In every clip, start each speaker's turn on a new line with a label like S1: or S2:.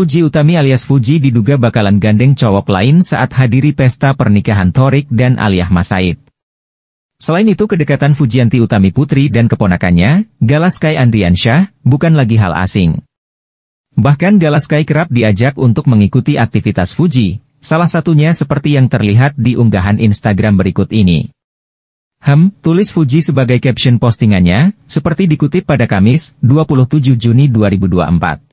S1: Fuji Utami alias Fuji diduga bakalan gandeng cowok lain saat hadiri pesta pernikahan Torik dan Aliyah Masaid. Selain itu kedekatan Fujianti Utami Putri dan keponakannya, Galaskai Andriansyah, bukan lagi hal asing. Bahkan Galaskai kerap diajak untuk mengikuti aktivitas Fuji, salah satunya seperti yang terlihat di unggahan Instagram berikut ini. Hem, tulis Fuji sebagai caption postingannya, seperti dikutip pada Kamis, 27 Juni 2024.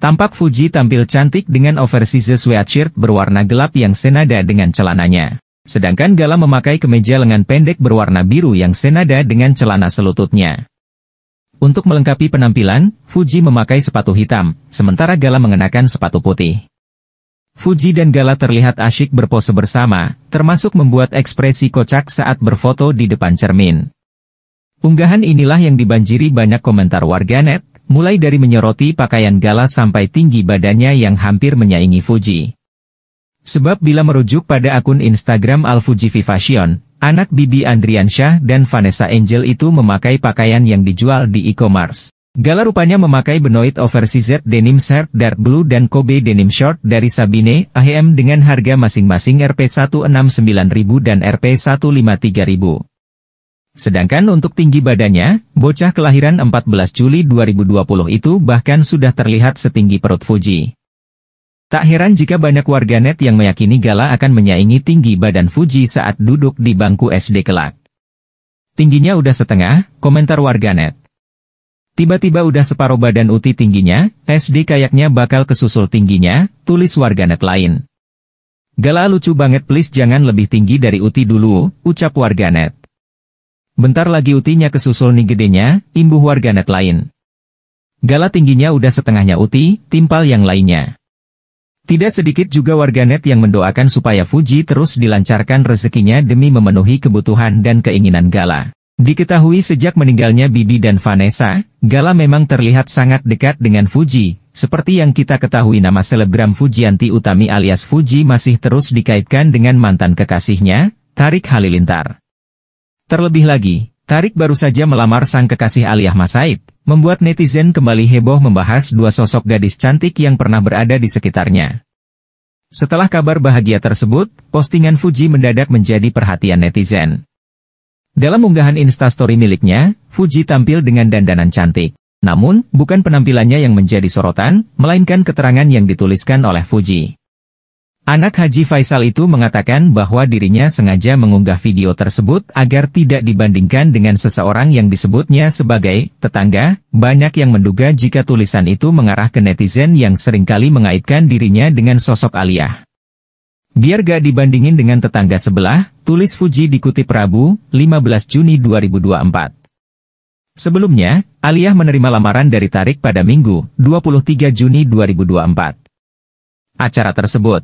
S1: Tampak Fuji tampil cantik dengan oversize sweatshirt berwarna gelap yang senada dengan celananya. Sedangkan Gala memakai kemeja lengan pendek berwarna biru yang senada dengan celana selututnya. Untuk melengkapi penampilan, Fuji memakai sepatu hitam, sementara Gala mengenakan sepatu putih. Fuji dan Gala terlihat asyik berpose bersama, termasuk membuat ekspresi kocak saat berfoto di depan cermin. Unggahan inilah yang dibanjiri banyak komentar warganet, mulai dari menyoroti pakaian Gala sampai tinggi badannya yang hampir menyaingi Fuji. Sebab bila merujuk pada akun Instagram Al Fuji Fashion, anak Bibi Andriansyah dan Vanessa Angel itu memakai pakaian yang dijual di e-commerce. Gala rupanya memakai benoit oversized denim shirt dark blue dan Kobe denim short dari Sabine AHM dengan harga masing-masing Rp169.000 dan Rp153.000. Sedangkan untuk tinggi badannya, bocah kelahiran 14 Juli 2020 itu bahkan sudah terlihat setinggi perut Fuji. Tak heran jika banyak warganet yang meyakini Gala akan menyaingi tinggi badan Fuji saat duduk di bangku SD kelak. Tingginya udah setengah, komentar warganet. Tiba-tiba udah separuh badan Uti tingginya, SD kayaknya bakal kesusul tingginya, tulis warganet lain. Gala lucu banget please jangan lebih tinggi dari Uti dulu, ucap warganet. Bentar lagi utinya kesusul nih gedenya, imbuh warganet lain. Gala tingginya udah setengahnya uti, timpal yang lainnya. Tidak sedikit juga warganet yang mendoakan supaya Fuji terus dilancarkan rezekinya demi memenuhi kebutuhan dan keinginan Gala. Diketahui sejak meninggalnya Bibi dan Vanessa, Gala memang terlihat sangat dekat dengan Fuji, seperti yang kita ketahui nama selebgram Fujianti Utami alias Fuji masih terus dikaitkan dengan mantan kekasihnya, Tarik Halilintar. Terlebih lagi, Tarik baru saja melamar sang kekasih Aliyah Masaid, membuat netizen kembali heboh membahas dua sosok gadis cantik yang pernah berada di sekitarnya. Setelah kabar bahagia tersebut, postingan Fuji mendadak menjadi perhatian netizen. Dalam unggahan instastory miliknya, Fuji tampil dengan dandanan cantik. Namun, bukan penampilannya yang menjadi sorotan, melainkan keterangan yang dituliskan oleh Fuji. Anak Haji Faisal itu mengatakan bahwa dirinya sengaja mengunggah video tersebut agar tidak dibandingkan dengan seseorang yang disebutnya sebagai tetangga. Banyak yang menduga jika tulisan itu mengarah ke netizen yang sering kali mengaitkan dirinya dengan sosok Aliyah. Biar gak dibandingin dengan tetangga sebelah, tulis Fuji dikutip Rabu, 15 Juni 2024. Sebelumnya, Aliyah menerima lamaran dari Tarik pada Minggu, 23 Juni 2024. Acara tersebut